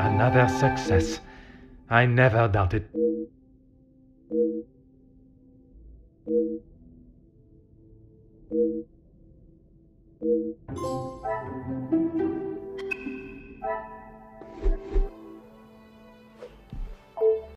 Another success. I never doubted.